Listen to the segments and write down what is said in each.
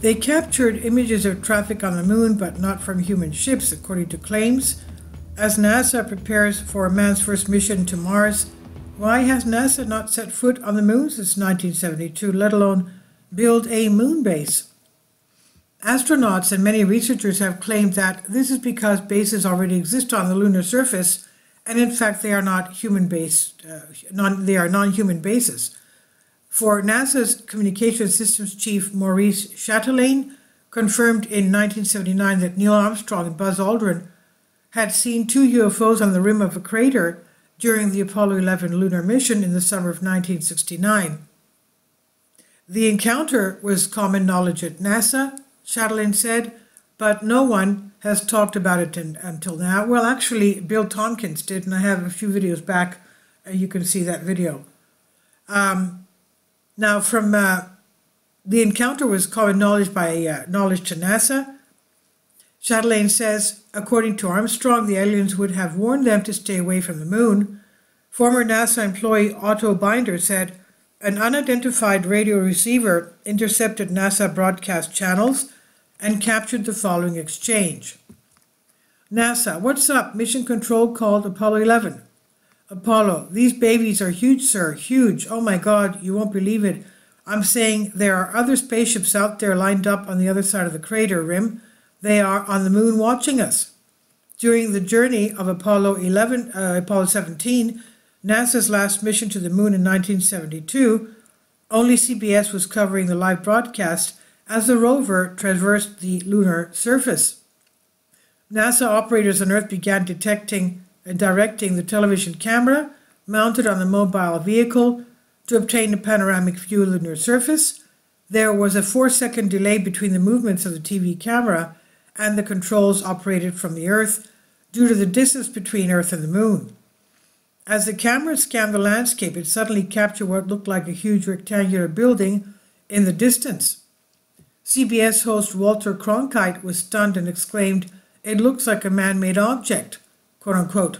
They captured images of traffic on the moon, but not from human ships, according to claims. As NASA prepares for man's first mission to Mars, why has NASA not set foot on the moon since 1972, let alone build a moon base? Astronauts and many researchers have claimed that this is because bases already exist on the lunar surface, and in fact, they are not human based, uh, non, they are non human bases. For NASA's Communication Systems Chief Maurice Chatelain confirmed in 1979 that Neil Armstrong and Buzz Aldrin had seen two UFOs on the rim of a crater during the Apollo 11 lunar mission in the summer of 1969. The encounter was common knowledge at NASA, Chatelain said, but no one has talked about it in, until now. Well, actually, Bill Tompkins did, and I have a few videos back. Uh, you can see that video. Um, now, from uh, the encounter was common knowledge by uh, knowledge to NASA. Chatelain says, according to Armstrong, the aliens would have warned them to stay away from the moon. Former NASA employee Otto Binder said, an unidentified radio receiver intercepted NASA broadcast channels and captured the following exchange. NASA, what's up? Mission Control called Apollo 11. Apollo, these babies are huge, sir, huge. Oh my God, you won't believe it. I'm saying there are other spaceships out there lined up on the other side of the crater rim. They are on the moon watching us. During the journey of Apollo 11, uh, Apollo 17, NASA's last mission to the moon in 1972, only CBS was covering the live broadcast as the rover traversed the lunar surface. NASA operators on Earth began detecting and directing the television camera mounted on the mobile vehicle to obtain a panoramic view of the lunar surface. There was a four second delay between the movements of the TV camera and the controls operated from the Earth due to the distance between Earth and the Moon. As the camera scanned the landscape, it suddenly captured what looked like a huge rectangular building in the distance. CBS host Walter Cronkite was stunned and exclaimed, It looks like a man made object quote unquote.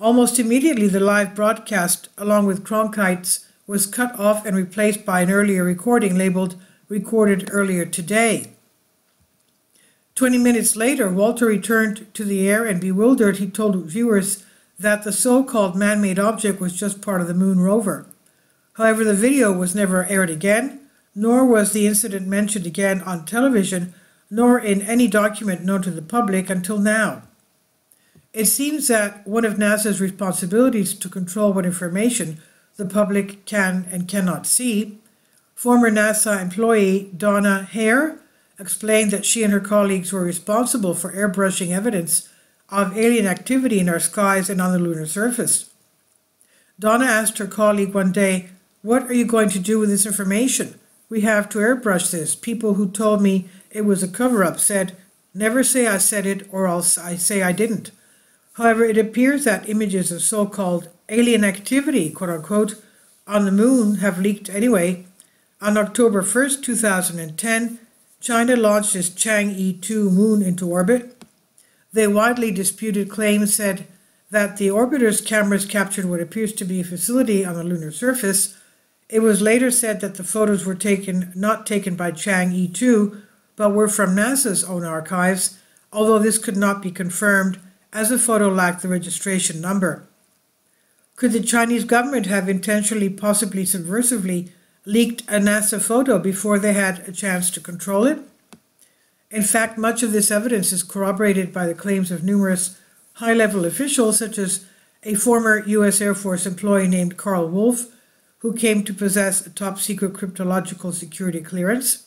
Almost immediately, the live broadcast, along with Cronkite's, was cut off and replaced by an earlier recording labeled Recorded Earlier Today. Twenty minutes later, Walter returned to the air and bewildered, he told viewers that the so called man made object was just part of the moon rover. However, the video was never aired again, nor was the incident mentioned again on television, nor in any document known to the public until now. It seems that one of NASA's responsibilities to control what information the public can and cannot see. Former NASA employee Donna Hare explained that she and her colleagues were responsible for airbrushing evidence of alien activity in our skies and on the lunar surface. Donna asked her colleague one day, What are you going to do with this information? We have to airbrush this. People who told me it was a cover up said, Never say I said it or else I say I didn't. However, it appears that images of so called alien activity, quote unquote, on the moon have leaked anyway. On October 1st, 2010, China launched its Chang'e 2 moon into orbit. The widely disputed claim said that the orbiter's cameras captured what appears to be a facility on the lunar surface. It was later said that the photos were taken not taken by Chang'e 2, but were from NASA's own archives, although this could not be confirmed as the photo lacked the registration number. Could the Chinese government have intentionally, possibly subversively, leaked a NASA photo before they had a chance to control it? In fact, much of this evidence is corroborated by the claims of numerous high level officials, such as a former U.S. Air Force employee named Karl Wolfe, who came to possess a top secret cryptological security clearance.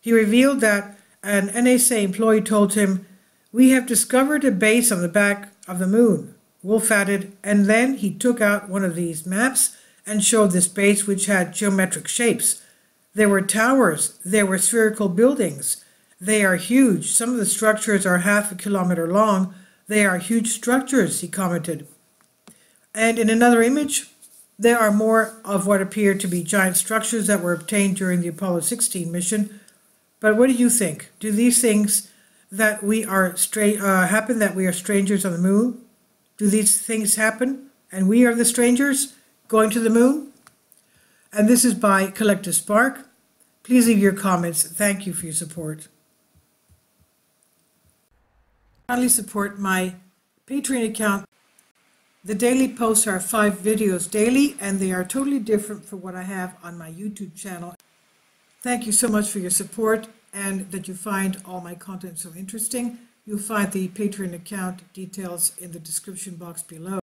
He revealed that an NSA employee told him we have discovered a base on the back of the moon, Wolfe added, and then he took out one of these maps and showed this base, which had geometric shapes. There were towers, there were spherical buildings. They are huge. Some of the structures are half a kilometer long. They are huge structures, he commented. And in another image, there are more of what appear to be giant structures that were obtained during the Apollo 16 mission. But what do you think? Do these things that we are stra- uh, happen that we are strangers on the moon? Do these things happen and we are the strangers going to the moon? And this is by Collective Spark. Please leave your comments. Thank you for your support. Kindly support my Patreon account. The daily posts are five videos daily, and they are totally different from what I have on my YouTube channel. Thank you so much for your support and that you find all my content so interesting. You'll find the Patreon account details in the description box below.